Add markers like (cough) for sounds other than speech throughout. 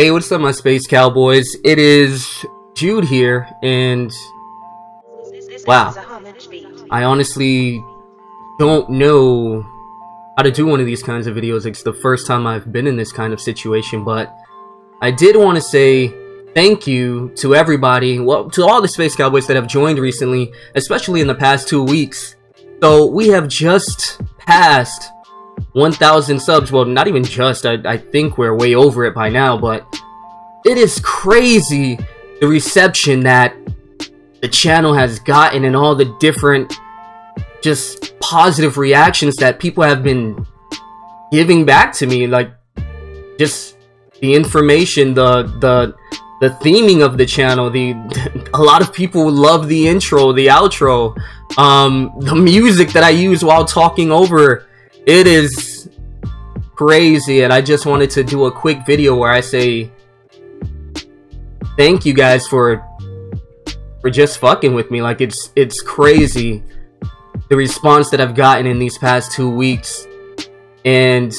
Hey, what's up, my space cowboys? It is Jude here, and wow, I honestly don't know how to do one of these kinds of videos. It's the first time I've been in this kind of situation, but I did want to say thank you to everybody, well, to all the Space Cowboys that have joined recently, especially in the past two weeks. So we have just passed 1,000 subs. Well, not even just. I, I think we're way over it by now, but it is crazy the reception that the channel has gotten and all the different just positive reactions that people have been giving back to me. Like, just the information, the, the, the theming of the channel, the (laughs) a lot of people love the intro, the outro, um, the music that I use while talking over. It is crazy, and I just wanted to do a quick video where I say thank you guys for for just fucking with me. Like it's it's crazy the response that I've gotten in these past two weeks, and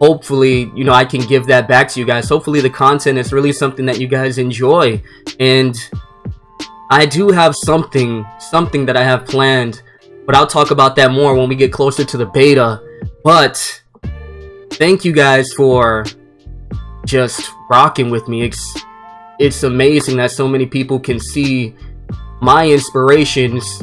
hopefully, you know, I can give that back to you guys. Hopefully, the content is really something that you guys enjoy, and I do have something something that I have planned, but I'll talk about that more when we get closer to the beta. But thank you guys for just rocking with me. It's, it's amazing that so many people can see my inspirations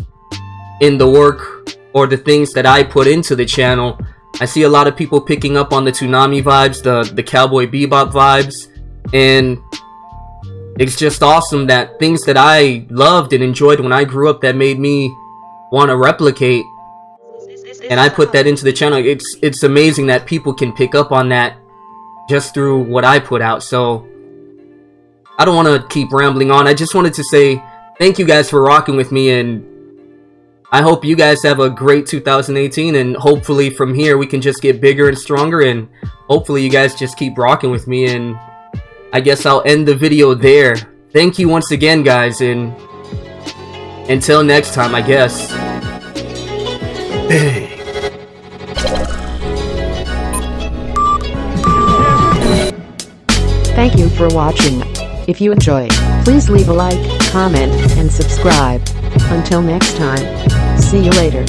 in the work or the things that I put into the channel. I see a lot of people picking up on the Toonami vibes, the, the Cowboy Bebop vibes, and it's just awesome that things that I loved and enjoyed when I grew up that made me want to replicate and I put that into the channel. It's it's amazing that people can pick up on that just through what I put out. So I don't want to keep rambling on. I just wanted to say thank you guys for rocking with me and I hope you guys have a great 2018 and hopefully from here we can just get bigger and stronger and hopefully you guys just keep rocking with me and I guess I'll end the video there. Thank you once again guys and until next time I guess. Hey. Thank you for watching. If you enjoyed, please leave a like, comment, and subscribe. Until next time, see you later.